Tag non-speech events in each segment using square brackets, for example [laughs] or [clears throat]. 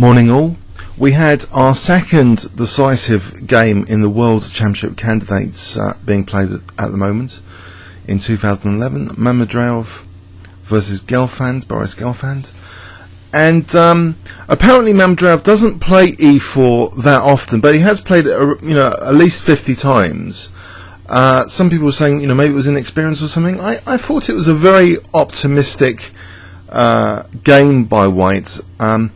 Morning all. We had our second decisive game in the World Championship candidates uh, being played at the moment in 2011. Mamedyarov versus Gelfand, Boris Gelfand. And um, apparently Mamedyarov doesn't play e4 that often, but he has played it, uh, you know, at least 50 times. Uh, some people were saying, you know, maybe it was inexperience or something. I, I thought it was a very optimistic uh, game by White. Um,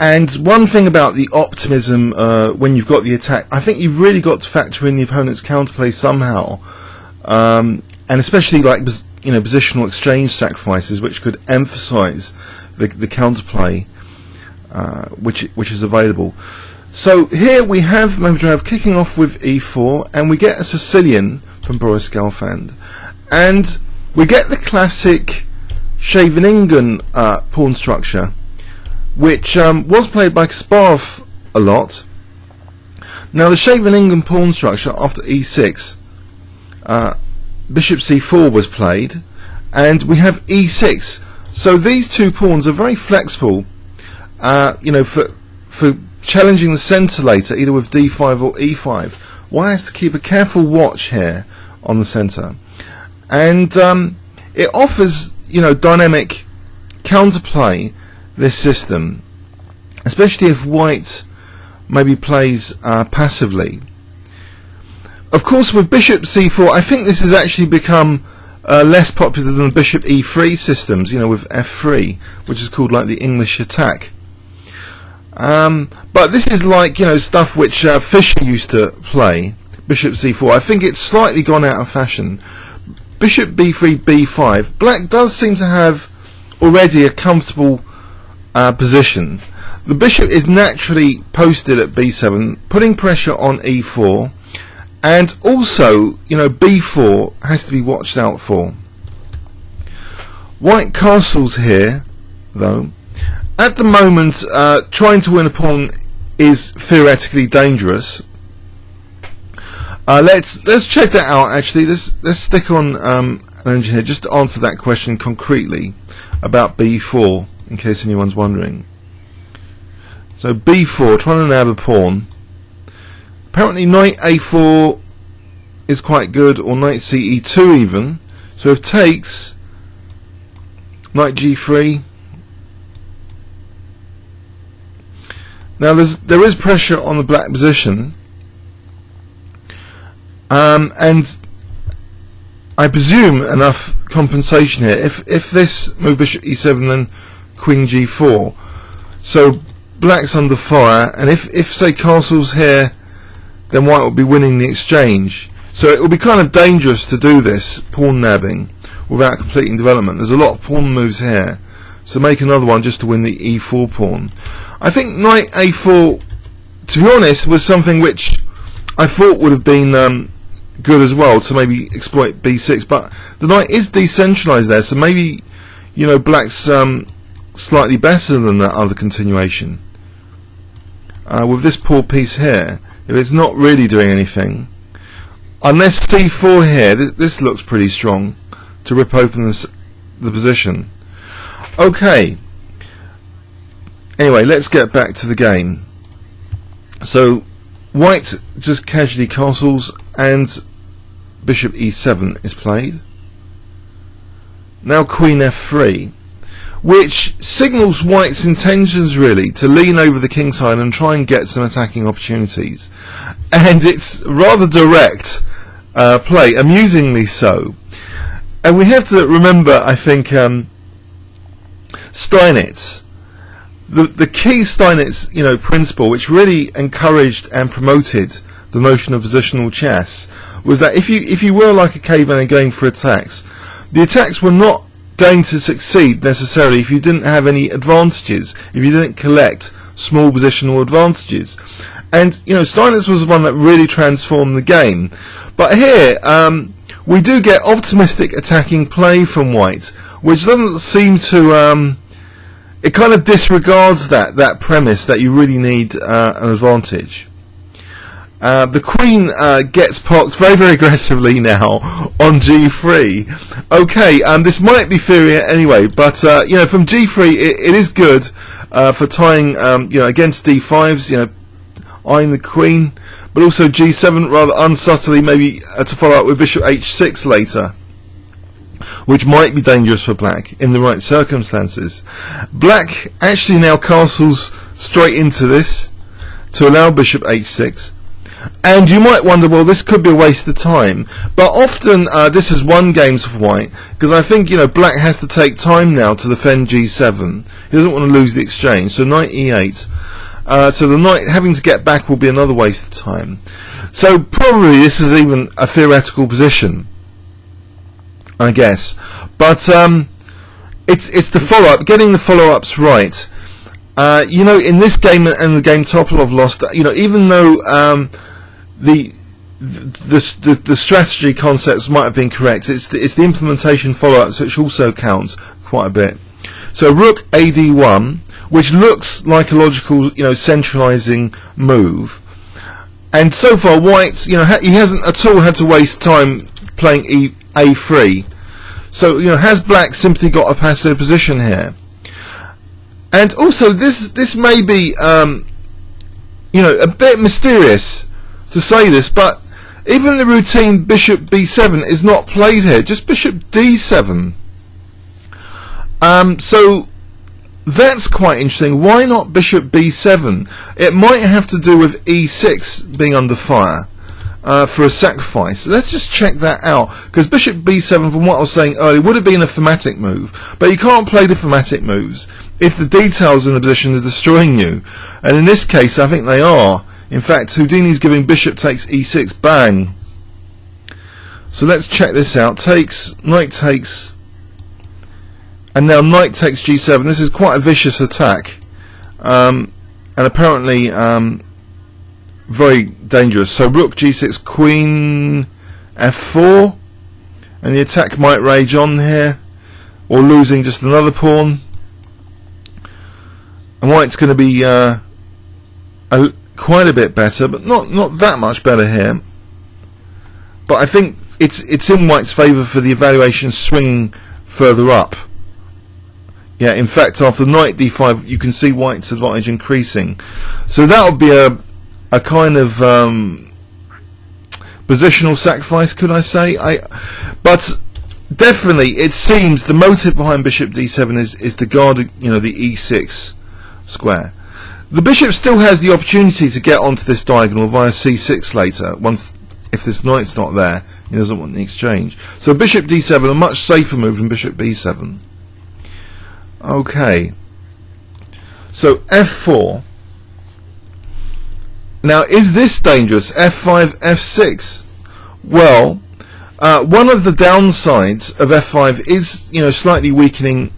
and one thing about the optimism uh, when you've got the attack, I think you've really got to factor in the opponent's counterplay somehow, um, and especially like you know positional exchange sacrifices, which could emphasise the, the counterplay uh, which which is available. So here we have Mamedyarov kicking off with e4, and we get a Sicilian from Boris Gelfand, and we get the classic Scheveningen uh, pawn structure which um, was played by Kasparov a lot. Now the Scheveningen pawn structure after e6, uh, bishop c4 was played, and we have e6. So these two pawns are very flexible, uh, you know, for for challenging the centre later, either with d5 or e5. One has to keep a careful watch here on the centre, and um, it offers you know dynamic counterplay this system, especially if white maybe plays uh, passively. Of course, with bishop c4, I think this has actually become uh, less popular than bishop e3 systems, you know, with f3, which is called like the English attack. Um, but this is like, you know, stuff which uh, Fischer used to play, bishop c4. I think it's slightly gone out of fashion. Bishop b3, b5. Black does seem to have already a comfortable uh, position. The bishop is naturally posted at b7, putting pressure on e4, and also, you know, b4 has to be watched out for. White castles here, though. At the moment, uh, trying to win a pawn is theoretically dangerous. Uh, let's let's check that out. Actually, let's let's stick on um, an engine here just to answer that question concretely about b4 in case anyone's wondering. So b4, trying to nab a pawn. Apparently knight a4 is quite good, or knight ce2 even. So if takes, knight g3. Now there's there is pressure on the black position, um, and I presume enough compensation here. If if this move bishop e7, then queen g4. So black's under fire, and if, if say castle's here, then white will be winning the exchange. So it will be kind of dangerous to do this, pawn nabbing, without completing development. There's a lot of pawn moves here. So make another one just to win the e4 pawn. I think knight a4, to be honest, was something which I thought would have been um, good as well to maybe exploit b6. But the knight is decentralized there, so maybe, you know, black's um, slightly better than that other continuation. Uh, with this poor piece here, if it's not really doing anything, unless c4 here, th this looks pretty strong to rip open this, the position. Okay. Anyway, let's get back to the game. So, white just casually castles and bishop e7 is played. Now queen f3 which signals White's intentions really to lean over the king side and try and get some attacking opportunities. And it's rather direct uh, play, amusingly so. And we have to remember, I think, um, Steinitz. The, the key Steinitz, you know, principle, which really encouraged and promoted the notion of positional chess, was that if you if you were like a caveman and going for attacks, the attacks were not going to succeed necessarily if you didn't have any advantages, if you didn't collect small positional advantages. And, you know, Steinitz was the one that really transformed the game. But here, um, we do get optimistic attacking play from White, which doesn't seem to, um, it kind of disregards that, that premise that you really need uh, an advantage. Uh, the queen uh, gets parked very, very aggressively now on g3. Okay, um, this might be inferior anyway, but uh, you know, from g3, it, it is good uh, for tying, um, you know, against d5s. You know, eyeing the queen, but also g7 rather unsubtly, maybe uh, to follow up with bishop h6 later which might be dangerous for black in the right circumstances. Black actually now castles straight into this to allow bishop h6. And you might wonder, well, this could be a waste of time. But often uh, this is one games for white, because I think, you know, black has to take time now to defend g7. He doesn't want to lose the exchange. So knight e8. Uh, so the knight having to get back will be another waste of time. So probably this is even a theoretical position, I guess. But um, it's it's the follow up, getting the follow ups right. Uh, you know, in this game and the game Topalov lost, you know, even though um, the, the, the the strategy concepts might have been correct, it's the, it's the implementation follow-ups which also counts quite a bit. So rook ad1, which looks like a logical, you know, centralizing move, and so far White, you know, ha- he hasn't at all had to waste time playing e- a3. So you know, has Black simply got a passive position here? And also, this this may be, um, you know, a bit mysterious to say this, but even the routine bishop b7 is not played here, just bishop d7. Um, so that's quite interesting. Why not bishop b7? It might have to do with e6 being under fire uh, for a sacrifice. Let's just check that out because bishop b7, from what I was saying earlier, would have been a thematic move, but you can't play the thematic moves if the details in the position are destroying you. And in this case, I think they are. In fact, Houdini's giving bishop takes e6, bang. So let's check this out. Takes, knight takes, and now knight takes g7. This is quite a vicious attack, um, and apparently um, very dangerous. So rook g6, queen f4, and the attack might rage on here, or losing just another pawn. And white's going to be uh, a, quite a bit better, but not not that much better here. But I think it's it's in white's favour for the evaluation swinging further up. Yeah, in fact, after knight d5, you can see white's advantage increasing. So that would be a a kind of um, positional sacrifice, could I say? I, but definitely, it seems the motive behind bishop d7 is is to guard, you know, the e6 square. The bishop still has the opportunity to get onto this diagonal via c6 later, once if this knight's not there, he doesn't want the exchange. So bishop d7, a much safer move than bishop b7. Okay. So f4. Now, is this dangerous? f5, f6? Well, uh, one of the downsides of f5 is, you know, slightly weakening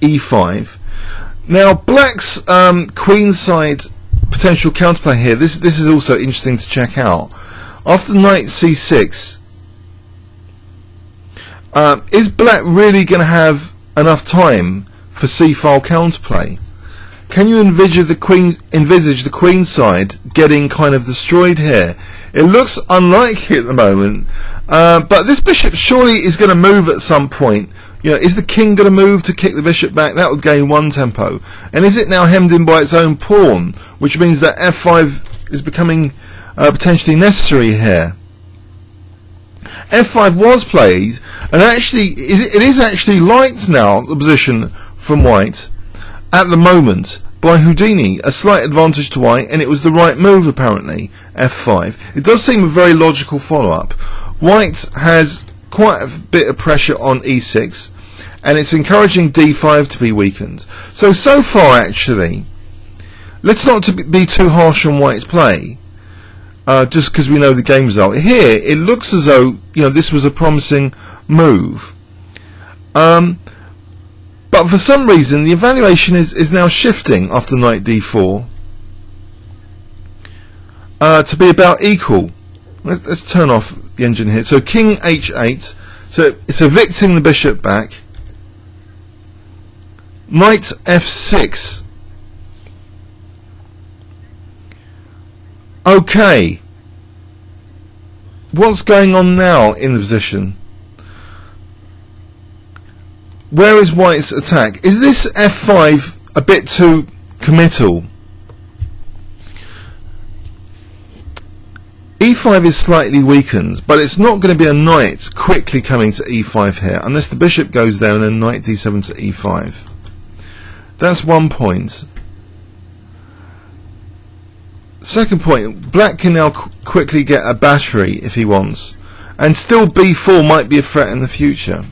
e5. Now, Black's um, queenside potential counterplay here. This this is also interesting to check out. After knight c6, um, is Black really going to have enough time for c-file counterplay? Can you envisage the queen envisage the queen side getting kind of destroyed here? It looks unlikely at the moment, uh, but this bishop surely is going to move at some point. You know, is the king going to move to kick the bishop back? That would gain one tempo. And is it now hemmed in by its own pawn, which means that f5 is becoming uh, potentially necessary here? f5 was played, and actually, it is actually liked now, the position from white, at the moment, by Houdini, a slight advantage to white, and it was the right move apparently, f5. It does seem a very logical follow-up. White has quite a bit of pressure on e6, and it's encouraging d5 to be weakened. So, so far actually, let's not to be too harsh on White's play, uh, just because we know the game result. Here, it looks as though, you know, this was a promising move. Um, but for some reason, the evaluation is, is now shifting after knight d4 uh, to be about equal. Let's, let's turn off the engine here. So king h8. So it's evicting the bishop back. Knight f6. Okay. what's going on now in the position? Where is White's attack? Is this f5 a bit too committal? E5 is slightly weakened, but it's not going to be a knight quickly coming to e5 here, unless the bishop goes there and then knight d7 to e5. That's one point. Second point, black can now qu quickly get a battery if he wants, and still b4 might be a threat in the future.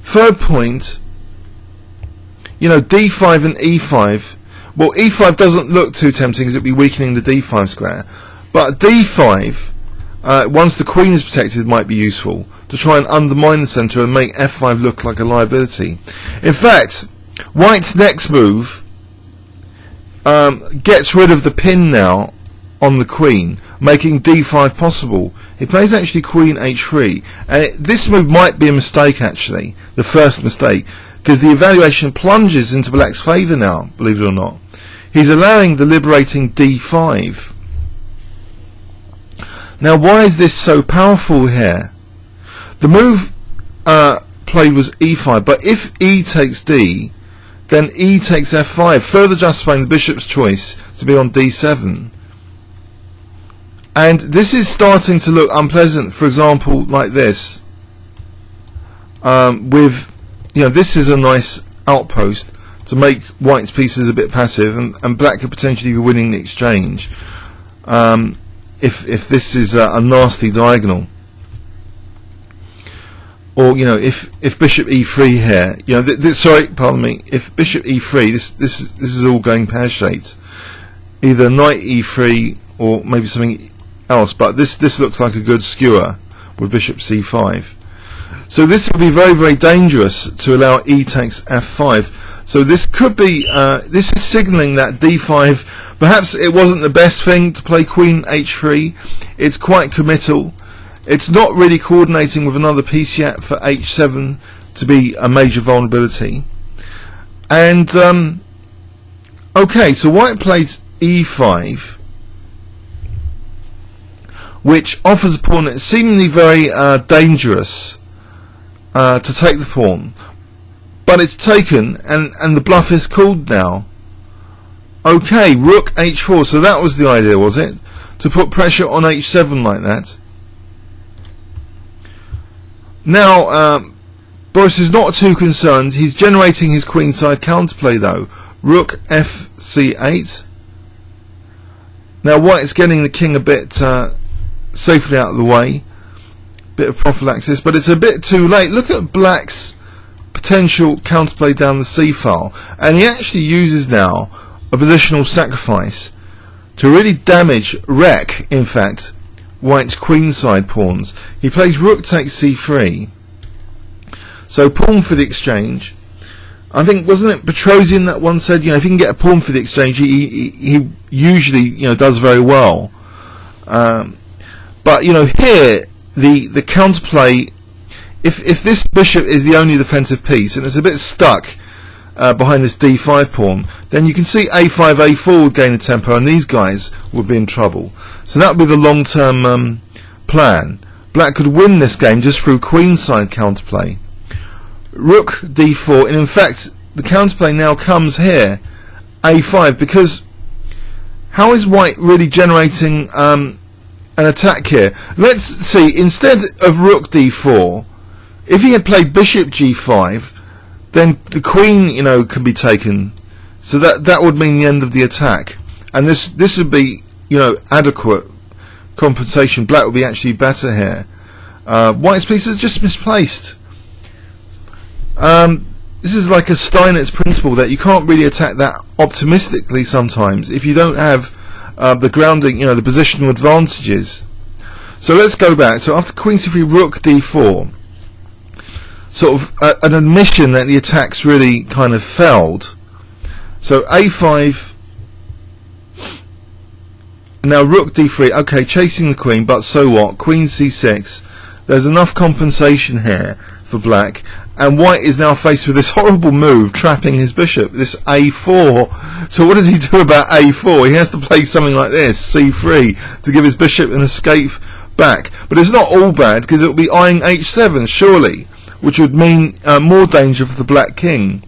Third point, you know, d5 and e5. Well, e5 doesn't look too tempting because it'd be weakening the d5 square. But d5, uh, once the queen is protected, might be useful to try and undermine the centre and make f5 look like a liability. In fact, white's next move um, gets rid of the pin now on the queen, making d5 possible. He plays actually queen h3, and it, this move might be a mistake actually, the first mistake, because the evaluation plunges into black's favour now, believe it or not. He's allowing the liberating d5. Now why is this so powerful here? The move uh, played was e5, but if e takes d, then e takes f5, further justifying the bishop's choice to be on d7. And this is starting to look unpleasant, for example, like this. Um, with, you know, this is a nice outpost to make white's pieces a bit passive, and, and black could potentially be winning the exchange. Um, if if this is a, a nasty diagonal. Or you know if if bishop e3 here you know th- th- sorry pardon me if bishop e3 this this this is all going pear shaped. Either knight e3 or maybe something else but this this looks like a good skewer with bishop c5 so this would be very very dangerous to allow e takes f5 so this could be uh, this is signaling that d5 perhaps it wasn't the best thing to play queen h3 it's quite committal. It's not really coordinating with another piece yet for h7 to be a major vulnerability. And, um, okay, so white plays e5, which offers a pawn that's seemingly very uh, dangerous uh, to take the pawn. But it's taken, and, and the bluff is called now. Okay, rook h4, so that was the idea, was it? To put pressure on h7 like that. Now, um, Boris is not too concerned. He's generating his queenside counterplay though. Rook fc8. Now white is getting the king a bit uh, safely out of the way. Bit of prophylaxis, but it's a bit too late. Look at black's potential counterplay down the c file. And he actually uses now a positional sacrifice to really damage, wreck, in fact, white's queenside pawns. He plays rook takes c3. So pawn for the exchange. I think wasn't it Petrosian that once said, you know, if you can get a pawn for the exchange, he he, he usually you know does very well. Um, but you know here the the counterplay, if if this bishop is the only defensive piece and it's a bit stuck uh, behind this d5 pawn, then you can see a5, a4 would gain a tempo, and these guys would be in trouble. So that would be the long-term um, plan. Black could win this game just through queenside counterplay. Rook d4, and in fact, the counterplay now comes here, a5, because how is white really generating um, an attack here? Let's see, instead of rook d4, if he had played bishop g5, then the queen, you know, can be taken. So that that would mean the end of the attack, and this this would be, you know, adequate compensation. Black would be actually better here. Uh, White's piece is just misplaced. Um, this is like a Steinitz principle that you can't really attack that optimistically sometimes if you don't have uh, the grounding, you know, the positional advantages. So let's go back. So after Queen c3, Rook d4 sort of a, an admission that the attacks really kind of failed. So a5. Now rook d3. Okay, chasing the queen, but so what? Queen c6. There's enough compensation here for black, and white is now faced with this [laughs] horrible move, trapping his bishop. This a4. So what does he do about a4? He has to play something like this, c3, to give his bishop an escape back. But it's not all bad because it will be eyeing h7, surely, which would mean uh, more danger for the black king.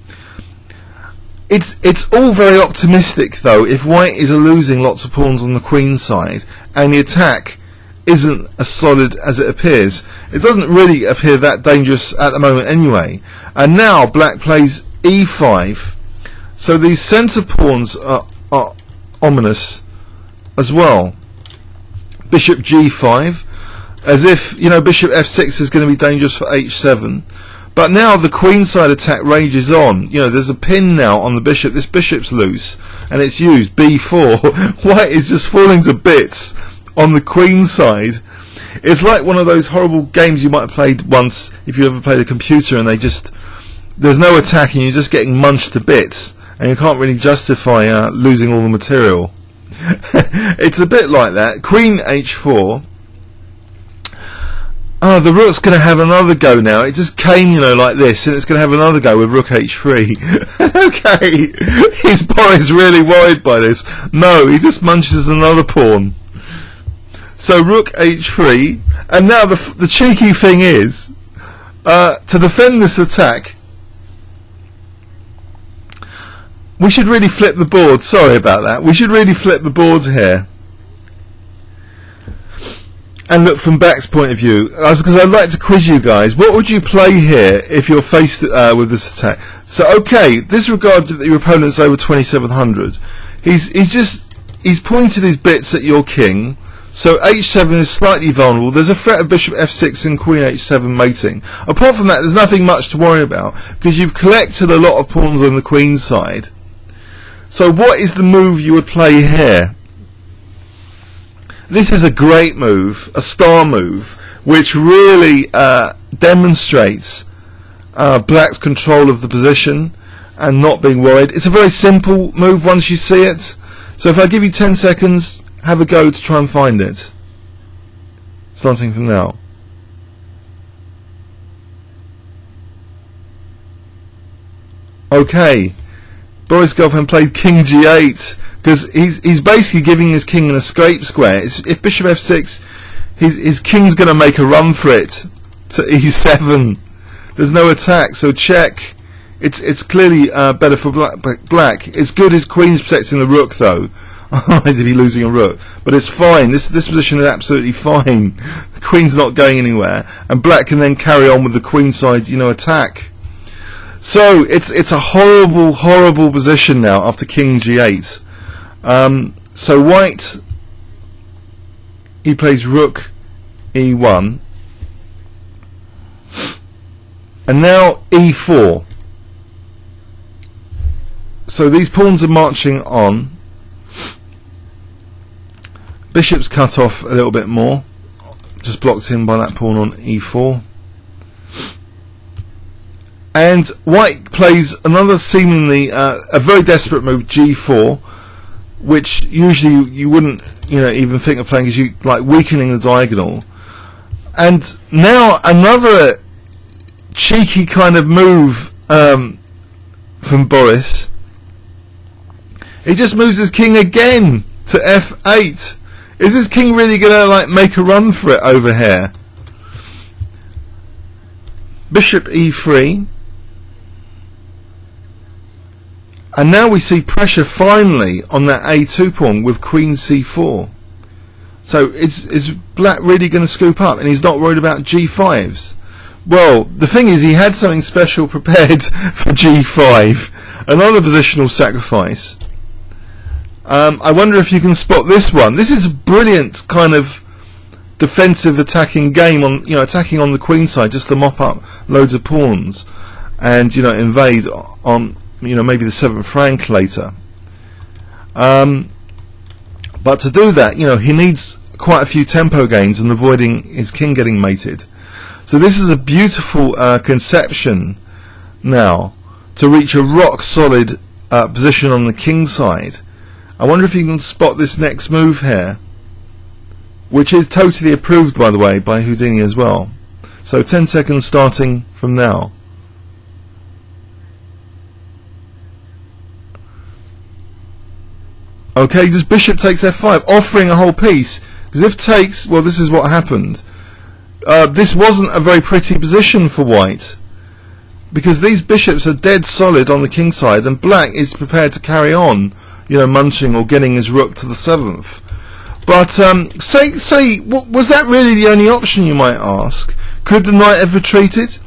It's it's all very optimistic though. If white is losing lots of pawns on the queen side and the attack isn't as solid as it appears, it doesn't really appear that dangerous at the moment anyway. And now black plays e5, so these centre pawns are, are ominous as well. Bishop g5, as if you know bishop f6 is going to be dangerous for h7. But now the queenside attack rages on. You know, there's a pin now on the bishop. This bishop's loose, and it's used b4. White is just falling to bits on the queen side. It's like one of those horrible games you might have played once if you ever played a computer, and they just there's no attack, and you're just getting munched to bits, and you can't really justify uh, losing all the material. [laughs] it's a bit like that. Queen h4 Oh, the rook's going to have another go now. It just came, you know, like this, and it's going to have another go with rook h3. [laughs] okay, [laughs] his pawn is really worried by this? No, he just munches another pawn. So rook h3, and now the the cheeky thing is, uh, to defend this attack, we should really flip the board. Sorry about that. We should really flip the boards here and look from Black's point of view, because I'd like to quiz you guys. What would you play here if you're faced uh, with this attack? So, okay, disregard that your opponent's over 2700. He's he's just he's pointed his bits at your king. So h7 is slightly vulnerable. There's a threat of bishop f6 and queen h7 mating. Apart from that, there's nothing much to worry about because you've collected a lot of pawns on the queen side. So what is the move you would play here? this is a great move, a star move, which really uh, demonstrates uh, Black's control of the position and not being worried. It's a very simple move once you see it. So if I give you 10 seconds, have a go to try and find it. Starting from now. Okay. Boris Gelfand played King G8 because he's he's basically giving his king an escape square. It's, if Bishop F6, his his king's going to make a run for it to E7. There's no attack, so check. It's it's clearly uh, better for black, black. It's good his queen's protecting the rook though. [laughs] Otherwise, if he's losing a rook, but it's fine. This this position is absolutely fine. [laughs] The queen's not going anywhere, and black can then carry on with the queen side, you know, attack. So it's it's a horrible, horrible position now after King G8. Um, so white, he plays Rook E1, and now E4. So these pawns are marching on. Bishop's cut off a little bit more, just blocked in by that pawn on E4. And White plays another seemingly uh, a very desperate move, G4, which usually you wouldn't, you know, even think of playing because you like weakening the diagonal. And now another cheeky kind of move um, from Boris. He just moves his king again to f8. Is this king really to like make a run for it over here? Bishop e3. And now we see pressure finally on that a2 pawn with queen c4. So is, is black really going to scoop up and he's not worried about g5s? Well, the thing is he had something special [laughs] prepared for g5. Another positional sacrifice. Um, I wonder if you can spot this one. This is a brilliant kind of defensive attacking game on you know attacking on the queen side just to mop up loads of pawns and you know invade on you know, maybe the seventh rank later. Um, but to do that, you know, he needs quite a few tempo gains and avoiding his king getting mated. So this is a beautiful uh, conception now to reach a rock solid uh, position on the king side. I wonder if you can spot this next move here, which is totally approved, by the way, by Houdini as well. So 10 seconds starting from now. Okay, just bishop takes f5, offering a whole piece. Because if takes, well, this is what happened. Uh, this wasn't a very pretty position for white. Because these bishops are dead solid on the king side, and black is prepared to carry on, you know, munching or getting his rook to the seventh. But um, say, say, was that really the only option? You might ask. Could the knight have retreated?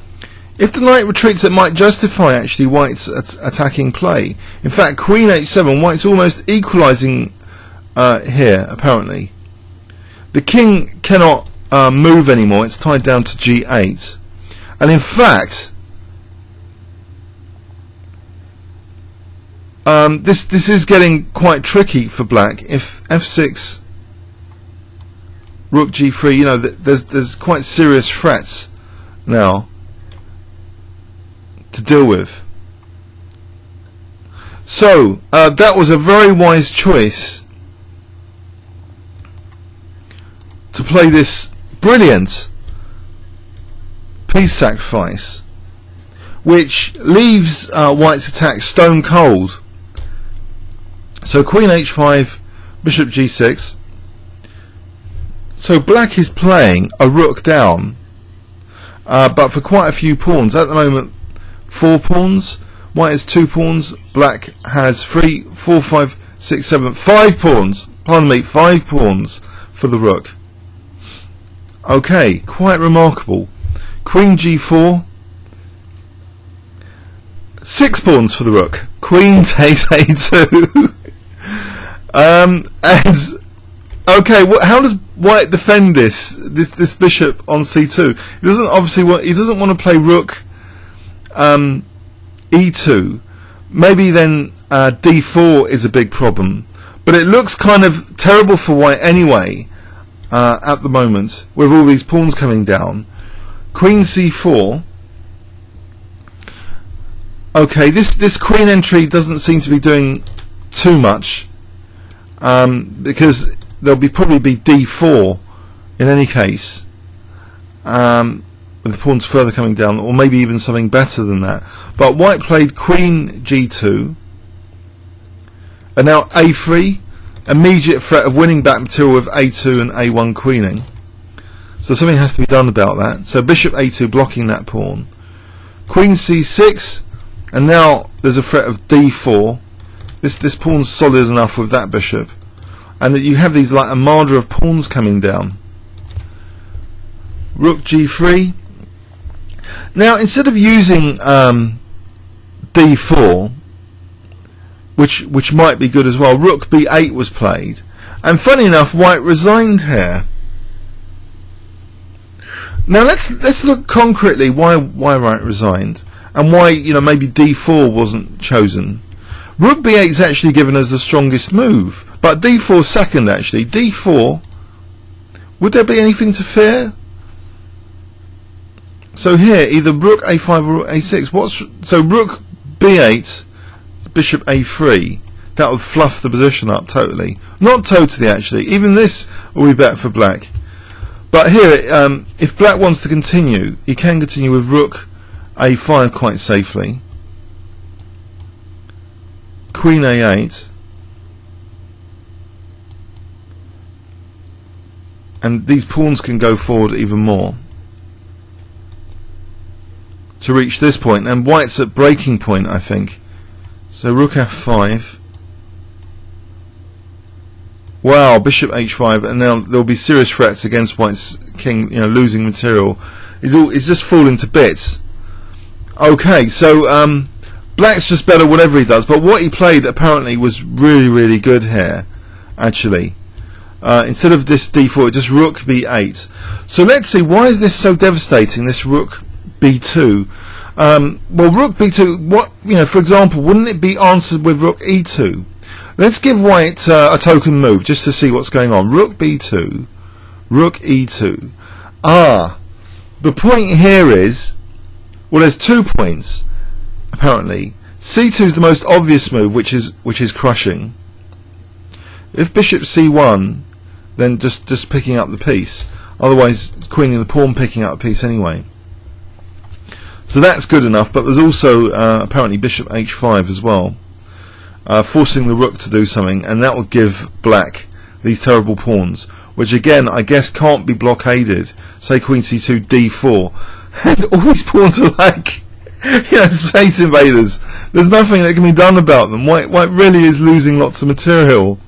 If the knight retreats, it might justify actually White's at- attacking play. In fact, Queen h7, White's almost equalising uh, here, apparently. The king cannot uh, move anymore, it's tied down to g8. And in fact, um, this this is getting quite tricky for black. If f6, rook g3, you know, th- there's there's quite serious threats now to deal with. So uh, that was a very wise choice to play this brilliant piece sacrifice, which leaves uh, White's attack stone cold. So Queen h5, Bishop g6. So Black is playing a rook down, uh, but for quite a few pawns. At the moment, four pawns. White has two pawns. Black has three, four, five, six, seven, five pawns. Pardon me, five pawns for the rook. Okay, quite remarkable. Queen g4. Six pawns for the rook. Queen [laughs] takes a2. Um, and okay, wh- how does White defend this? This this bishop on c2. He doesn't obviously want. He doesn't want to play rook um, e2, maybe then uh, d4 is a big problem. But it looks kind of terrible for white anyway uh, at the moment, with all these pawns coming down. Queen c4. Okay, this this queen entry doesn't seem to be doing too much um, because there'll be probably be d4 in any case. Um, with the pawns further coming down, or maybe even something better than that. But white played queen g2, and now a3, immediate threat of winning back material with a2 and a1 queening. So something has to be done about that. So bishop a2 blocking that pawn. Queen c6, and now there's a threat of d4. This this pawn's solid enough with that bishop, and that you have these like a armada of pawns coming down. Rook g3, now, instead of using um, d4, which which might be good as well, rook b8 was played, and funny enough, white resigned here. Now let's let's look concretely why why white resigned and why you know maybe d4 wasn't chosen. Rook b8 is actually given as the strongest move, but d4 second actually. d4. Would there be anything to fear? So here, either rook a5 or rook a6. What's so rook b8, bishop a3. That would fluff the position up totally. Not totally, actually. Even this will be better for black. But here, um, if black wants to continue, he can continue with rook a5 quite safely. Queen a8. And these pawns can go forward even more to reach this point. and white's at breaking point, I think. So rook f5. Wow, bishop h5, and now there'll be serious threats against white's king, you know, losing material. He's all, he's just falling to bits. Okay, so um, black's just better whatever he does, but what he played apparently was really, really good here, actually. Uh, instead of this d4, just rook b8. So let's see, why is this so devastating, this rook b2. Um, well, rook b2, what, you know, for example, wouldn't it be answered with rook e2? Let's give white uh, a token move just to see what's going on. Rook b2, rook e2. Ah, the point here is, well, there's two points, apparently. c2 is the most obvious move, which is which is crushing. If bishop c1, then just just picking up the piece. Otherwise, queen and the pawn picking up a piece anyway. So that's good enough, but there's also uh, apparently bishop h5 as well, uh, forcing the rook to do something, and that will give black these terrible pawns, which again I guess can't be blockaded. Say queen c2, d4, and all these pawns are like [laughs] you know space invaders. There's nothing that can be done about them. White White really is losing lots of material.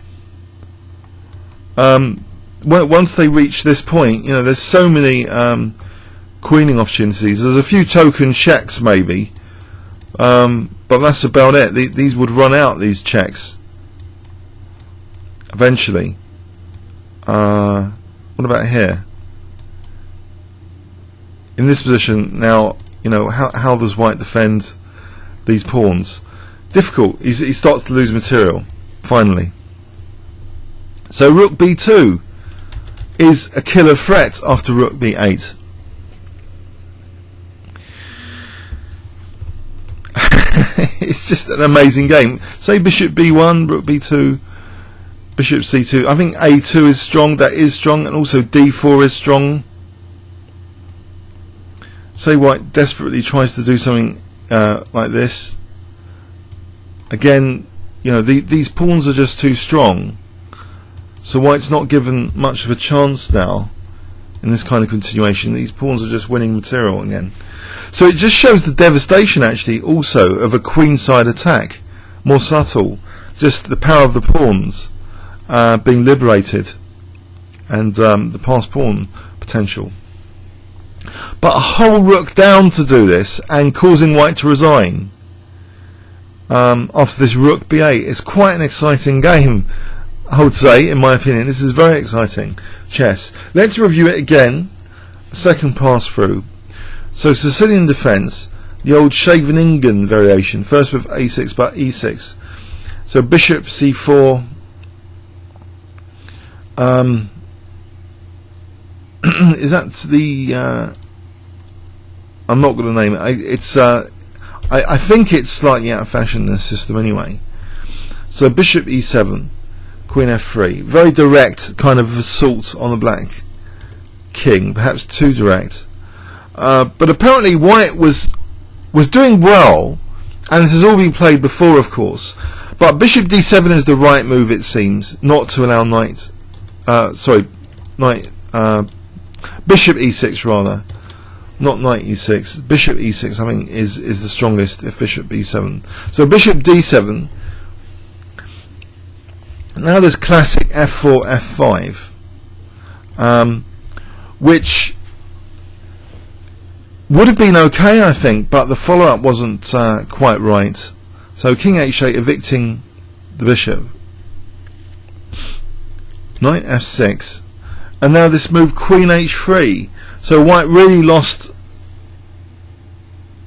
Um, once they reach this point, you know, there's so many um, queening opportunities. There's a few token checks maybe, um, but that's about it. The, these would run out. These checks eventually. Uh, what about here? In this position now, you know how how does White defend these pawns? Difficult. He's, he starts to lose material. Finally. So Rook B2 is a killer threat after Rook B8. [laughs] it's just an amazing game. Say Bishop B1, Rook B2, Bishop C2. I think A2 is strong, that is strong, and also D4 is strong. Say White desperately tries to do something uh, like this. Again, you know, the, these pawns are just too strong. So White's not given much of a chance now in this kind of continuation. These pawns are just winning material again. So it just shows the devastation actually also of a queenside attack. More subtle. Just the power of the pawns uh, being liberated and um, the pass pawn potential. But a whole rook down to do this and causing white to resign um, after this rook b8 is quite an exciting game. I would say, in my opinion, this is very exciting chess. Let's review it again. Second pass through. So Sicilian defence, the old Scheveningen variation, first with a6 but e6. So bishop c4, um, [clears throat] is that the? Uh, I'm not going to name it. I, it's. Uh, I, I think it's slightly out of fashion in this system anyway. So bishop e7, queen f3, very direct kind of assault on the black king, perhaps too direct. Uh, but apparently white was was doing well, and this has all been played before, of course. But bishop d7 is the right move, it seems, not to allow knight uh, sorry, knight, uh, bishop e6 rather, not knight e6. Bishop e6, I think, is is the strongest. If bishop b7, so bishop d7. Now there's classic f4, f5, um, which would have been okay, I think, but the follow-up wasn't uh, quite right. So king h8 evicting the bishop knight f6 and now this move queen h3 so white really lost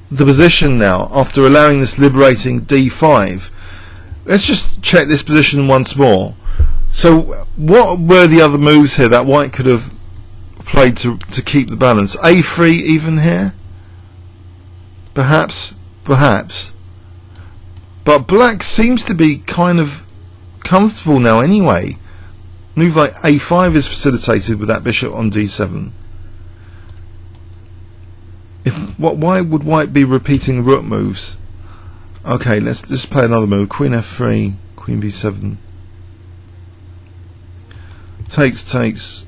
the position now after allowing this liberating d5 let's just check this position once more. So what were the other moves here that white could have played to, to keep the balance? A3 even here? Perhaps perhaps. But black seems to be kind of comfortable now anyway Move like a5 is facilitated with that bishop on d7. If what, why would white be repeating rook moves? Okay, let's just play another move. Queen f3, queen b7. Takes, takes.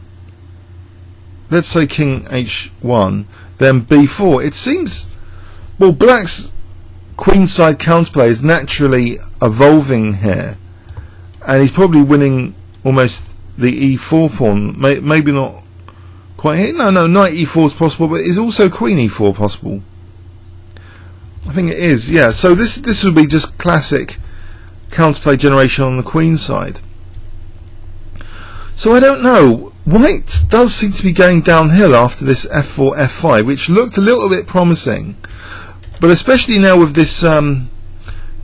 Let's say king h1, then b4. It seems, well, black's queenside counterplay is naturally evolving here, and he's probably winning almost the e4 pawn. May, maybe not quite here. No, no, knight e4 is possible, but is also queen e4 possible? I think it is, yeah. So this this would be just classic counterplay generation on the queen side. So I don't know. White does seem to be going downhill after this f4, f5, which looked a little bit promising. But especially now with this um,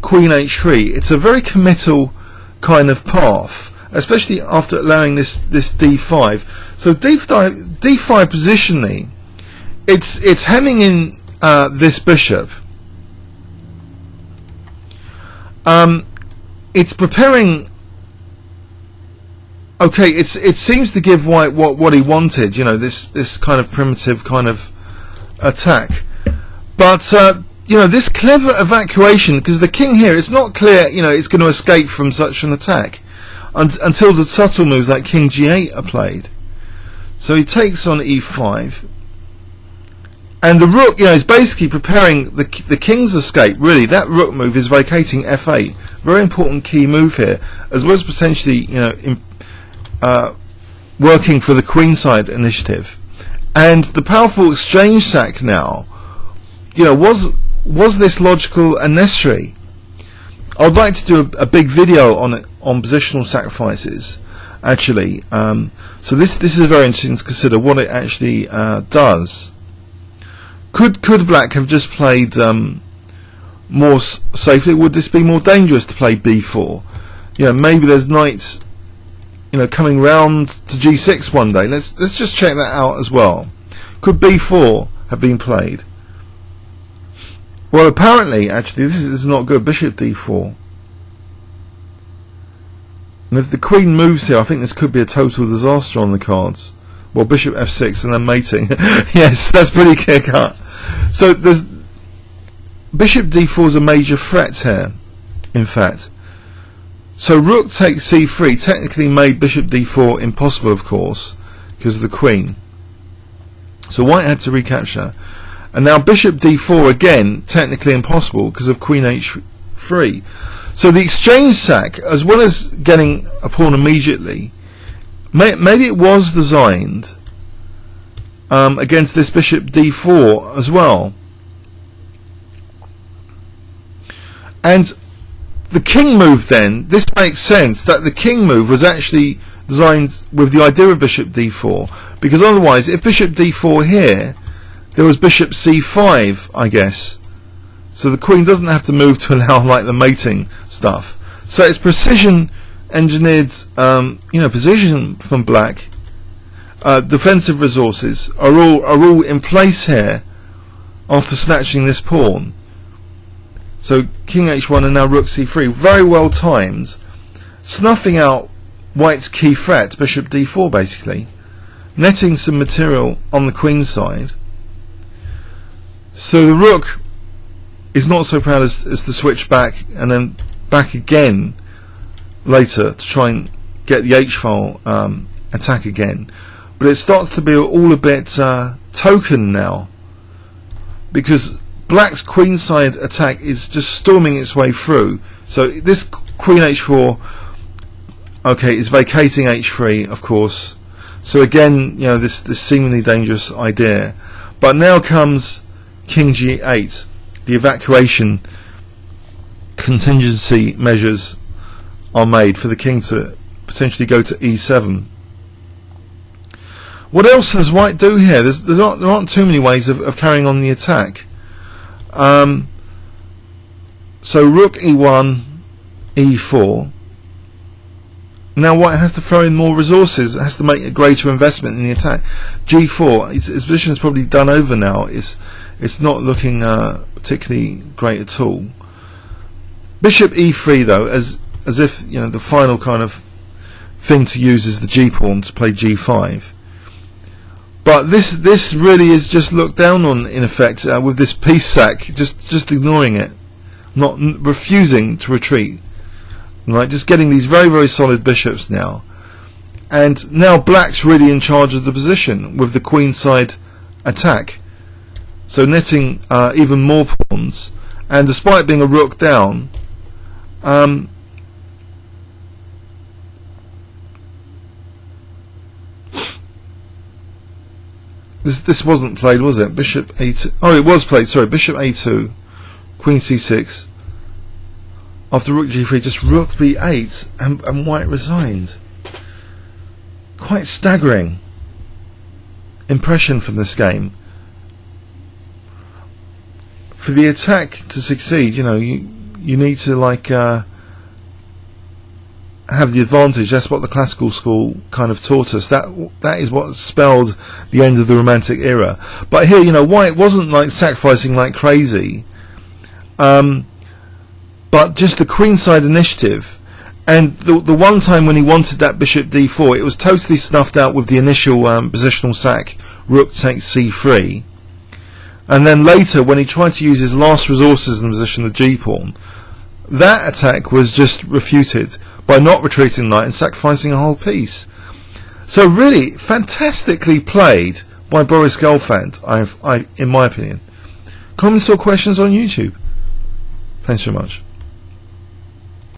queen h3, it's a very committal kind of path especially after allowing this this d5. So d5 d5 positionally, it's it's hemming in uh, this bishop. Um, it's preparing. Okay, it's it seems to give White what what he wanted. You know, this this kind of primitive kind of attack, but. Uh, you know this clever evacuation because the king here it's not clear you know it's going to escape from such an attack un- until the subtle moves like king g8 are played. So he takes on e5, and the rook, you know, is basically preparing the the king's escape. Really, that rook move is vacating f8. Very important key move here, as well as potentially, you know, in, uh, working for the queenside initiative. And the powerful exchange sack now, you know, was was this logical and necessary? I would like to do a, a big video on it, on positional sacrifices. Actually, um, so this this is very interesting to consider what it actually uh, does. Could could Black have just played um, more s- safely? Would this be more dangerous to play b4? You know, maybe there's knights, you know, coming round to g6 one day. Let's let's just check that out as well. Could b4 have been played? Well, apparently, actually, this is, this is not good. Bishop d4. And if the queen moves here, I think this could be a total disaster on the cards. Well, bishop f6 and then mating. [laughs] yes, that's pretty clear cut. So there's bishop d4 is a major threat here. In fact, so rook takes c3 technically made bishop d4 impossible, of course, because of the queen. So white had to recapture. And now bishop d4 again, technically impossible because of queen h3. So the exchange sack, as well as getting a pawn immediately, may, maybe it was designed um, against this bishop d4 as well. And the king move then, this makes sense that the king move was actually designed with the idea of bishop d4 because otherwise if bishop d4 here there was bishop c5 I guess so the queen doesn't have to move to allow [laughs] like the mating stuff. So it's precision engineered um, you know position from black. Uh, defensive resources are all are all in place here after snatching this pawn. So king h1 and now rook c3 very well timed. Snuffing out white's key threat, bishop d4 basically, netting some material on the queen side. So the rook is not so proud as, as to switch back and then back again later to try and get the h-file um, attack again. But it starts to be all a bit uh, token now because black's queenside attack is just storming its way through. So this queen h4 Okay, is vacating h3, of course. So again, you know, this, this seemingly dangerous idea. But now comes king g8, the evacuation contingency measures are made for the king to potentially go to e7. What else does white do here? There's, there's not, there aren't too many ways of, of carrying on the attack. Um, so rook e1, e4. Now White has to throw in more resources, has to make a greater investment in the attack. G4, his, his position is probably done over now. It's it's not looking uh, particularly great at all. Bishop E3 though, as as if you know the final kind of thing to use is the G pawn to play G5. But this this really is just looked down on in effect uh, with this piece sack, just just ignoring it, not refusing to retreat. Right, just getting these very, very solid bishops now. And now black's really in charge of the position with the queenside attack. So netting uh, even more pawns. And despite being a rook down, um, this this wasn't played, was it? Bishop a2. Oh, it was played. Sorry, bishop a2, queen c6 after rook g3, just rook b8, and, and white resigned. Quite staggering impression from this game. For the attack to succeed, you know, you you need to like uh, have the advantage. That's what the classical school kind of taught us. That that is what spelled the end of the Romantic era. But here, you know, White wasn't like sacrificing like crazy. Um, but just the queenside initiative. And the the one time when he wanted that bishop d4, it was totally snuffed out with the initial um, positional sack, rook takes c3. And then later, when he tried to use his last resources in the position of the g pawn, that attack was just refuted by not retreating knight and sacrificing a whole piece. So really, fantastically played by Boris Gelfand, I've, I, in my opinion. Comments or questions on YouTube? Thanks so much.